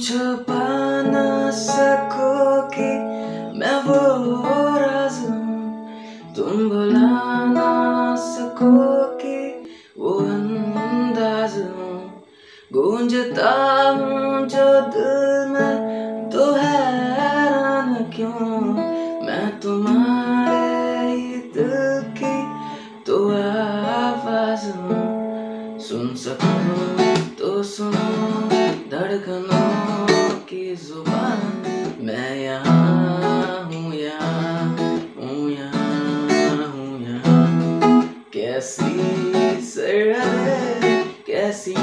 छुपा ना सकोगे, मैं वो राज तुम भुला ना सकोगे, वो अंदाज गूंजता हूँ जो दिल में तो हैरान क्यों? मैं तुम्हारे दिल की तो आवाज़ सुन सको तो सुनो धड़कनों की ज़ुबान मैं यहाँ हूँ यहाँ हूँ यहाँ हूँ यहाँ कैसी सड़क कैसी